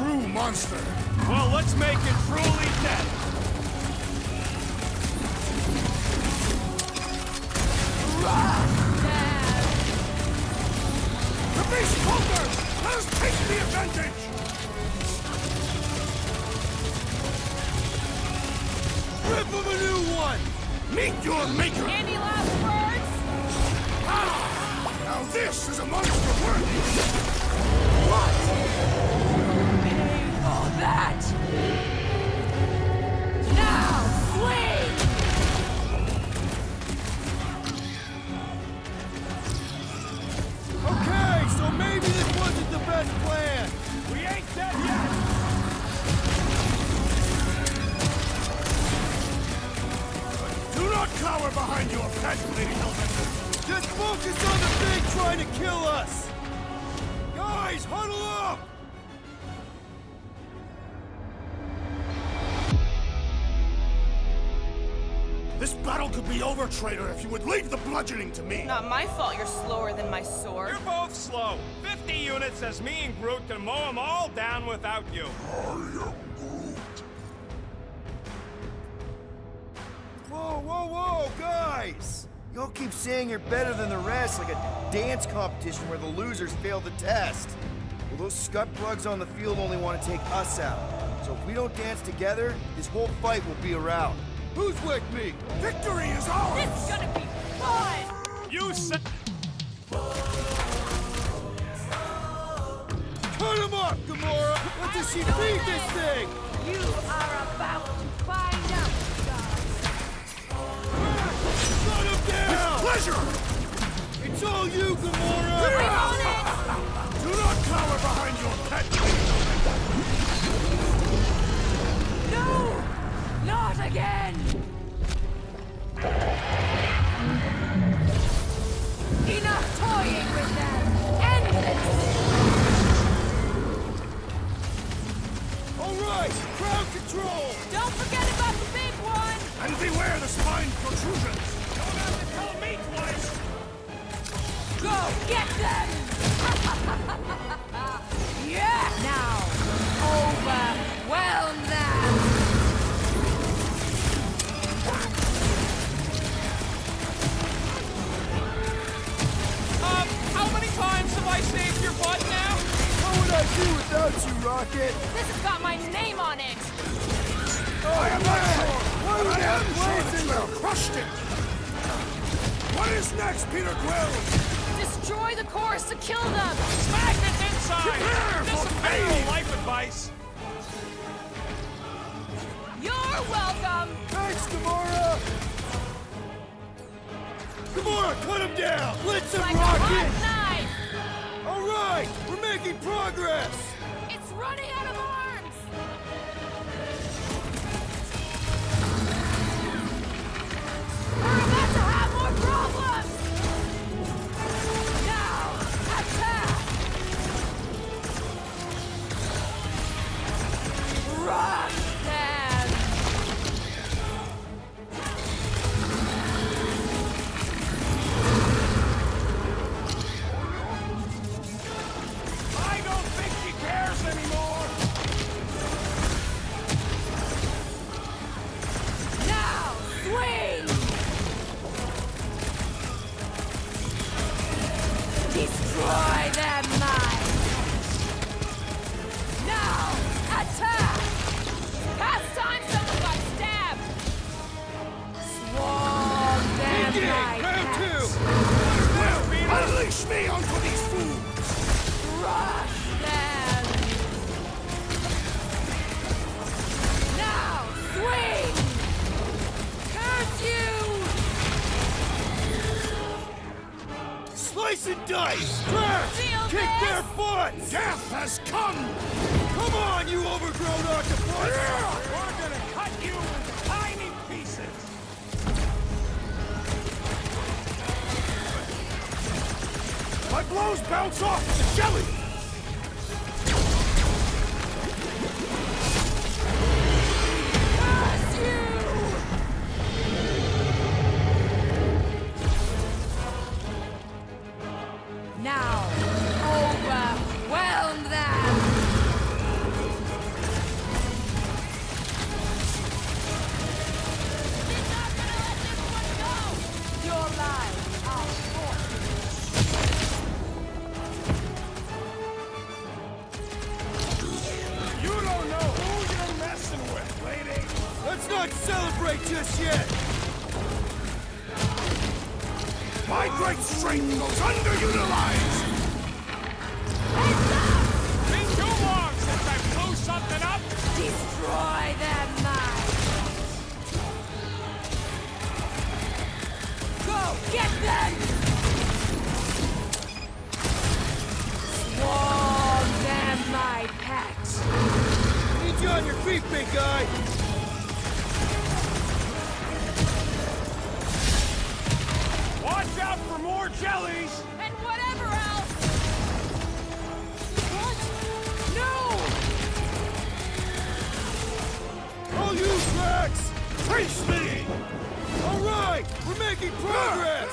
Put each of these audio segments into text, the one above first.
guts! A true monster. Well, let's make it truly dead. The beast conquers! Let us take the advantage! Rip him a new one! Meet your maker! Any last words? Ah, now this is a monster worthy! Pay for that! Now, flee! Okay, so maybe this wasn't the best plan! We ain't dead yet. Do not cower behind your pet, Lady Hellbender! Just focus on the thing trying to kill us! Guys, huddle up! This battle could be over, traitor, if you would leave the bludgeoning to me! Not my fault you're slower than my sword. You're both slow. 50 units says me and Groot can mow them all down without you. I am Groot. Whoa, whoa, whoa, guys! Y'all keep saying you're better than the rest, like a dance competition where the losers fail the test. Well, those scut plugs on the field only want to take us out. So if we don't dance together, this whole fight will be around. Who's with me? Victory is ours! This is gonna be fun! You said. Cut him up, Gamora! What does she feed this thing? You are about to find out, guys. Shut him down! Pleasure! It's all you, Gamora! We're on it! Do not cower behind your pet, again! Enough toying with them! End this! All right, crowd control! Don't forget about the big one! And beware the spine protrusions! Don't have to tell me twice. Go get them! I do without you, Rocket? This has got my name on it! Oh, I am not sure, Why would I am sure blades in crushed it! What is next, Peter Quill? Destroy the chorus to kill them! Smack it inside. This for is pain. life advice. You're welcome! Thanks, Gamora! Gamora, cut him down! Blitz him, Like Rocket! Right, we're making progress! Unleash me onto these fools! Crush them! Now, swing! Curse you! Slice and dice! Crash! Kick this? their butts! Death has come! Come on, you overgrown octopus! We're My blows bounce off the jelly! Watch out for more jellies. And whatever else! What? No! All you tracks! Face me! All right, we're making progress!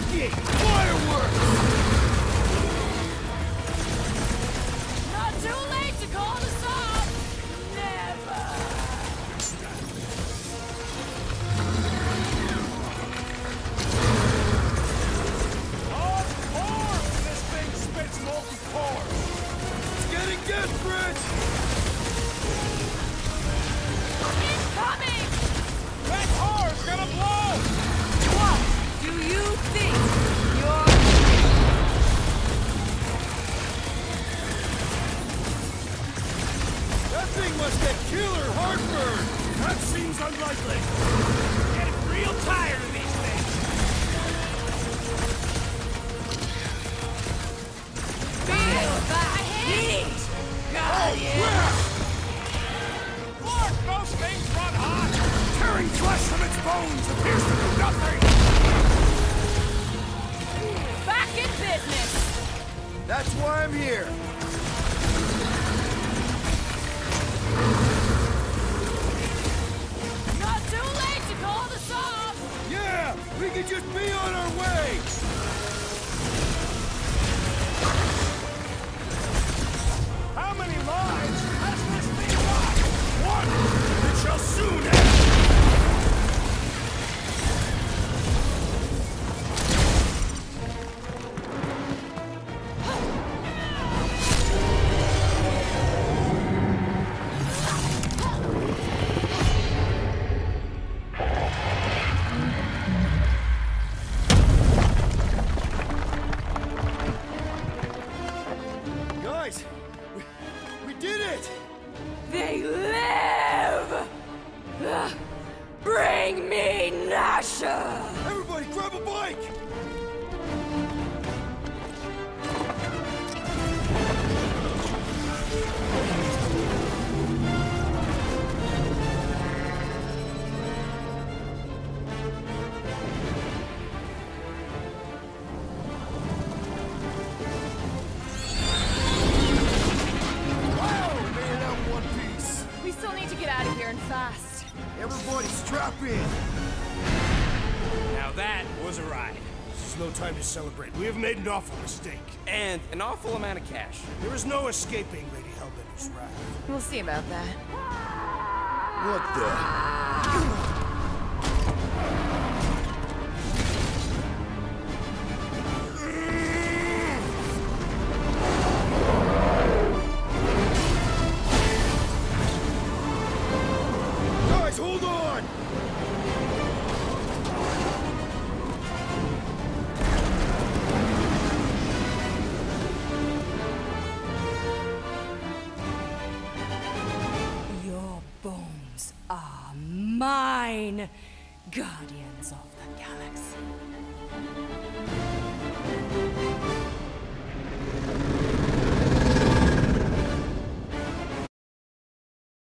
Rocket! Fireworks! Not too late to call us off! Never! Of course, this thing spits molten cores. It's getting desperate! Incoming! Unlikely! Getting real tired of these things. Feel the heat! Guardian! Mark, those things run hot. Tearing flesh from its bones appears to do nothing! Back in business! That's why I'm here! Just be on our way! Fast. Everybody strap in! Now that was a ride. This is no time to celebrate. We have made an awful mistake. And an awful amount of cash. There is no escaping Lady Hellbender's wrath. We'll see about that. What the? Mine, guardians of the galaxy.